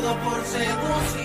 todo por seducir.